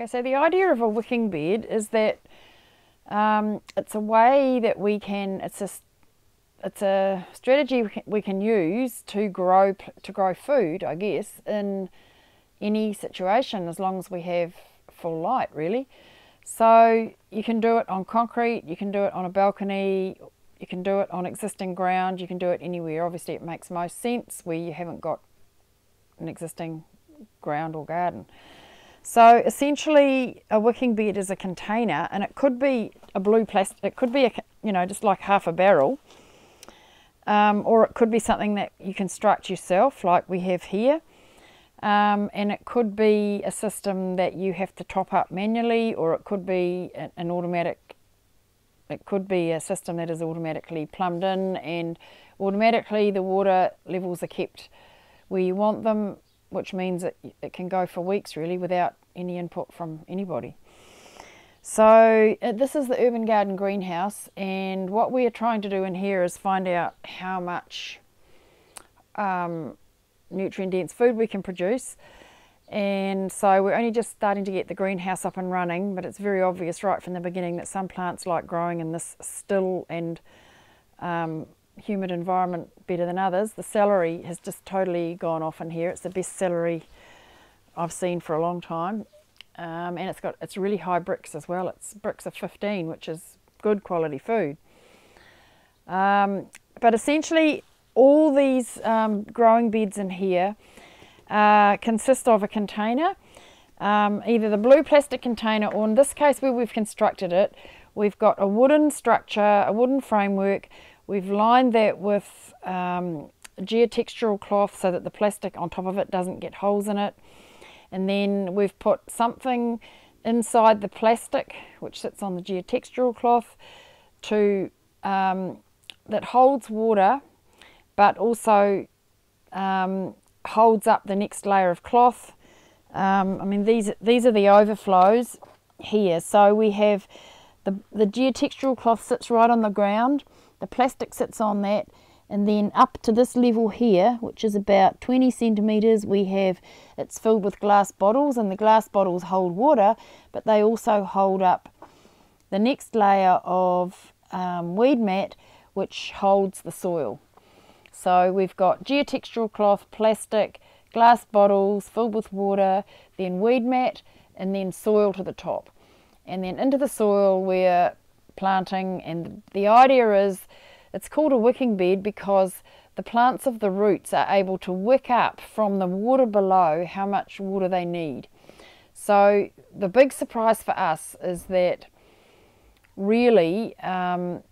Okay, so the idea of a wicking bed is that um, it's a way that we can, it's a, it's a strategy we can, use to grow, to grow food, I guess, in any situation as long as we have full light, really. So you can do it on concrete, you can do it on a balcony, you can do it on existing ground, you can do it anywhere. Obviously, it makes most sense where you haven't got an existing ground or garden. So essentially a wicking bed is a container and it could be a blue plastic, it could be, a, you know, just like half a barrel um, or it could be something that you construct yourself like we have here. Um, and it could be a system that you have to top up manually or it could be an automatic, it could be a system that is automatically plumbed in and automatically the water levels are kept where you want them which means that it can go for weeks really without any input from anybody. So uh, this is the Urban Garden greenhouse and what we are trying to do in here is find out how much um, nutrient dense food we can produce and so we're only just starting to get the greenhouse up and running but it's very obvious right from the beginning that some plants like growing in this still and um, humid environment better than others. The celery has just totally gone off in here. It's the best celery I've seen for a long time. Um, and it's got it's really high Brix as well. It's Brix of 15, which is good quality food. Um, but essentially, all these um, growing beds in here uh, consist of a container, um, either the blue plastic container, or in this case where we've constructed it, we've got a wooden structure, a wooden framework We've lined that with um, geotextural cloth so that the plastic on top of it doesn't get holes in it. And then we've put something inside the plastic, which sits on the geotextural cloth, to um, that holds water, but also um, holds up the next layer of cloth. Um, I mean, these these are the overflows here. So we have the the geotextural cloth sits right on the ground the plastic sits on that. And then up to this level here which is about 20 centimeters we have it's filled with glass bottles and the glass bottles hold water but they also hold up the next layer of um, weed mat which holds the soil. So we've got geotextural cloth plastic glass bottles filled with water then weed mat and then soil to the top. And then into the soil we're planting and the idea is it's called a wicking bed because the plants of the roots are able to wick up from the water below how much water they need. So the big surprise for us is that really um,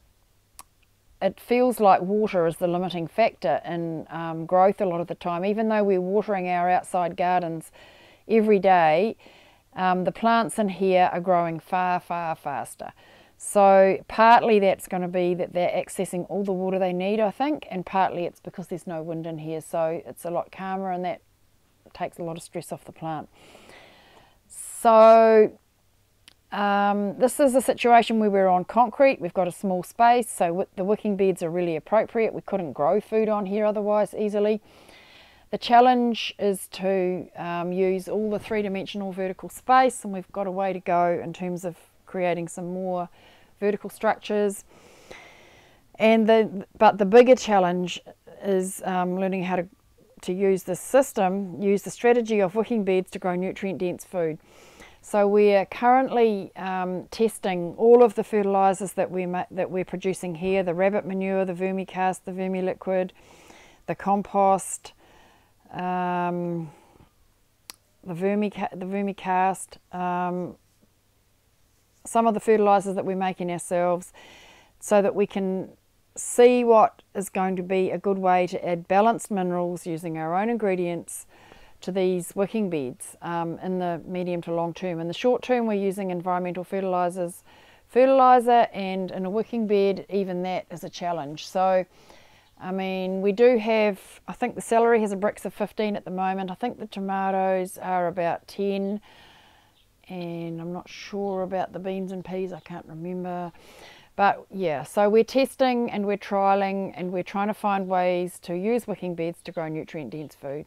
it feels like water is the limiting factor in um, growth a lot of the time. Even though we're watering our outside gardens every day, um, the plants in here are growing far, far faster. So partly that's going to be that they're accessing all the water they need, I think, and partly it's because there's no wind in here, so it's a lot calmer and that takes a lot of stress off the plant. So um, this is a situation where we're on concrete, we've got a small space, so the wicking beds are really appropriate. We couldn't grow food on here otherwise easily. The challenge is to um, use all the three-dimensional vertical space and we've got a way to go in terms of creating some more vertical structures. And the, but the bigger challenge is um, learning how to, to use this system, use the strategy of wicking beds to grow nutrient dense food. So we're currently um, testing all of the fertilisers that we're, that we're producing here, the rabbit manure, the vermicast, the vermiliquid, the compost, um, the, vermica the vermicast, um, some of the fertilisers that we're making ourselves so that we can see what is going to be a good way to add balanced minerals using our own ingredients to these wicking beds um, in the medium to long term. In the short term we're using environmental fertilisers, fertiliser and in a wicking bed even that is a challenge. So I mean we do have, I think the celery has a Brix of 15 at the moment, I think the tomatoes are about 10 and I'm not sure about the beans and peas, I can't remember. But yeah, so we're testing and we're trialling and we're trying to find ways to use wicking beds to grow nutrient dense food.